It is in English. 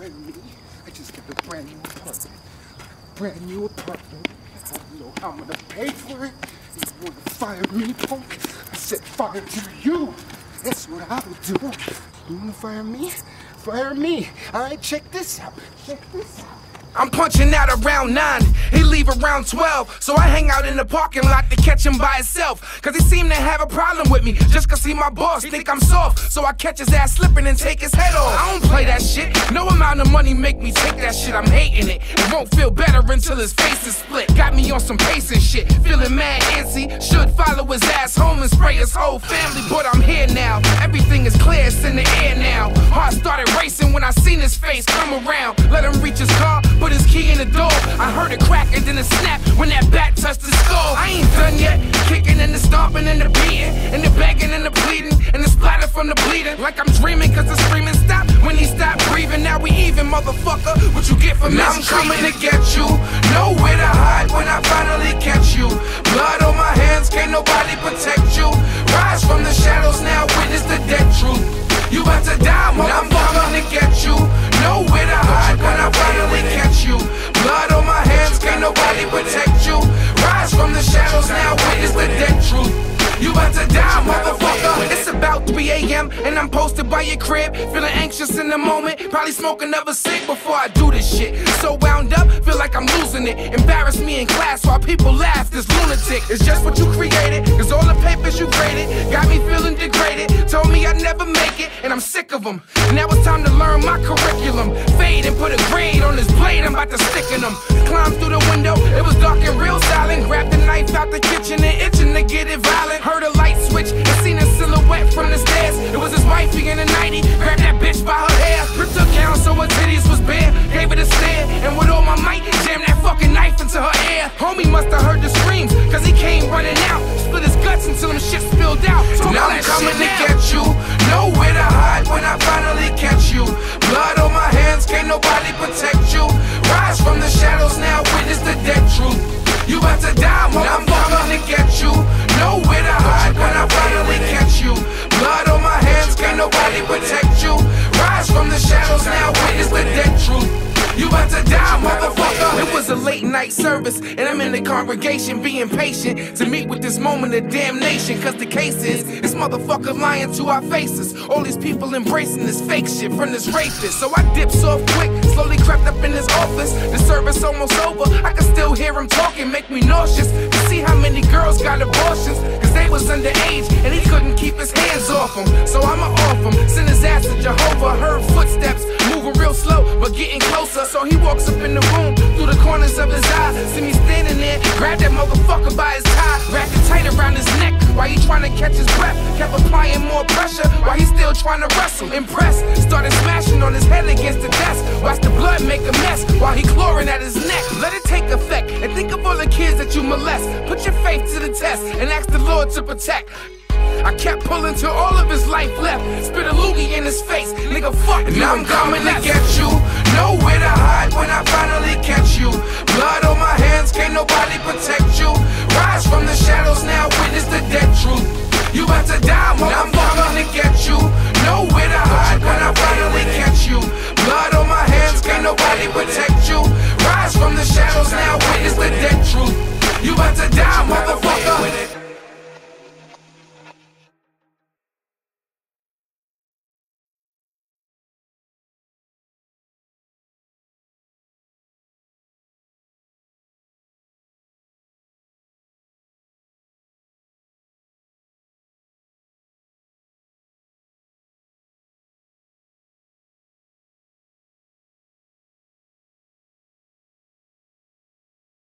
me. I just got a brand new apartment. Brand new apartment. I don't know how I'm gonna pay for it. You wanna fire me, punk? I set fire to you. That's what I would do. You wanna fire me? Fire me. Alright, check this out. Check this out. I'm punching out around 9, he leave around 12. So I hang out in the parking lot to catch him by himself. Cause he seem to have a problem with me, just cause he my boss, think I'm soft. So I catch his ass slipping and take his head off. I don't play that shit, no amount of money make me take that shit, I'm hating it. It won't feel better until his face is split. Got me on some pacing shit, feeling mad antsy. Should follow his ass home and spray his whole family, but I'm here now. Everything is clear, it's in the air now. Heart started racing when I seen his face come around. Let him reach his car key in the door. I heard it crack and then it snap when that bat touched the skull. I ain't done yet. Kicking and the stomping and the beating, and the begging and the pleading, and the splatter from the bleeding. Like I'm dreaming cause the screaming stopped when he stopped breathing. Now we even, motherfucker. What you get for me? I'm coming to get you. a.m. and I'm posted by your crib. Feeling anxious in the moment. Probably smoke another cig before I do this shit. So wound up, feel like I'm losing it. Embarrass me in class while people laugh. This lunatic is just what you created. Cause all the papers you graded got me feeling degraded. Told me I'd never make it, and I'm sick of them. Now it's time to learn my curriculum. Fade and put a grade on this blade. I'm about to stick in them. Climb through the window, it was dark and real silent. Grabbed the knife out the kitchen and itching to get it violent. Heard a from the stairs. It was his wifey in a 90. Grabbed that bitch by her hair. Ripped her down so her titties was bare. Gave it a stare. And with all my might, jammed that fucking knife into her ear. Homie must have heard the screams, cause he came running out. Split his guts until them shit spilled out. Talk now I'm coming to get you. Nowhere to hide when I finally catch you. A late night service, and I'm in the congregation being patient to meet with this moment of damnation. Cause the case is, this motherfucker lying to our faces. All these people embracing this fake shit from this rapist. So I dips off quick, slowly crept up in his office. The service almost over, I can still hear him talking, make me nauseous. To see how many girls got abortions, cause they was underage, and he couldn't keep his hands off them. Still trying to wrestle. Impressed, started smashing on his head against the desk. Watch the blood make a mess while he clawing at his neck. Let it take effect and think of all the kids that you molest. Put your faith to the test and ask the Lord to protect. I kept pulling till all of his life left. Spit a loogie in his face, nigga. Fuck. Now I'm coming to get you. Nowhere